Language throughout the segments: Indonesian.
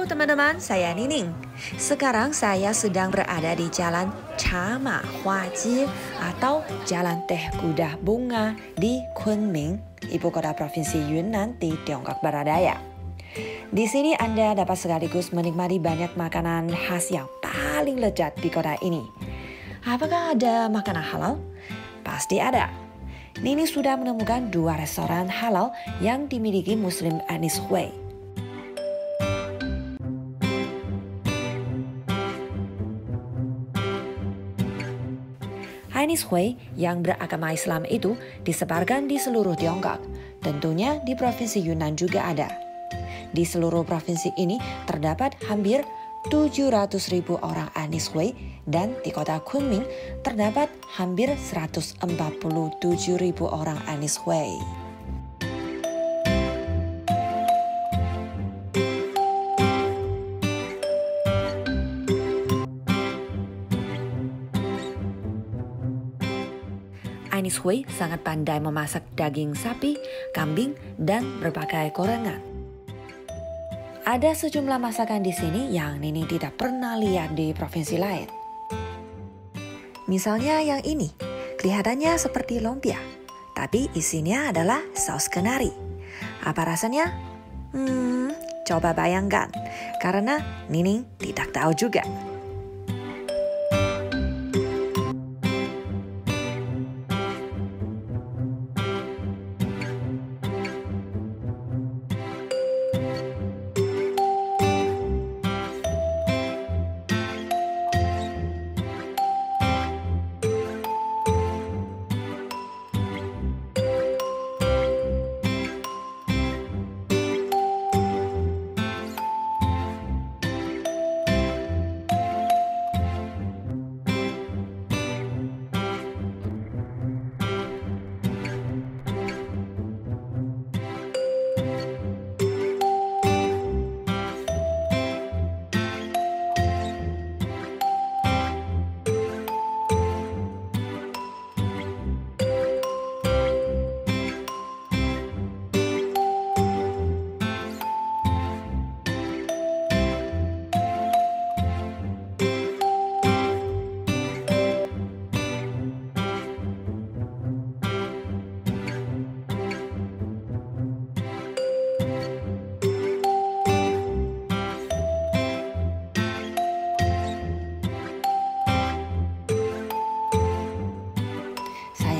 Teman-teman, saya Nining. Sekarang saya sedang berada di Jalan Chama Huaji atau Jalan Teh Kuda Bunga di Kunming, ibu kota provinsi Yunnan di Tiongkok Barat Daya. Di sini Anda dapat sekaligus menikmati banyak makanan khas yang paling lezat di kota ini. Apakah ada makanan halal? Pasti ada. Nini sudah menemukan dua restoran halal yang dimiliki Muslim etnis Hui. Chinese Hui yang beragama Islam itu disebarkan di seluruh Tiongkok. Tentunya di Provinsi Yunnan juga ada. Di seluruh provinsi ini terdapat hampir 700 ribu orang etnis Hui dan di kota Kunming terdapat hampir 147 ribu orang etnis Hui. Ainis Hui sangat pandai memasak daging sapi, kambing, dan berbagai gorengan. Ada sejumlah masakan di sini yang Nini tidak pernah lihat di provinsi lain. Misalnya yang ini, kelihatannya seperti lumpia, tapi isinya adalah saus kenari. Apa rasanya? Hmm, coba bayangkan, karena Nini tidak tahu juga.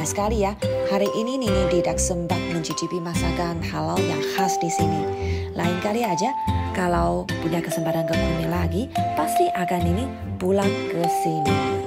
Sayang sekali ya, hari ini Nini tidak sempat mencicipi masakan halal yang khas di sini. Lain kali aja, kalau punya kesempatan ke Kunming lagi, pasti akan Nini pulang ke sini.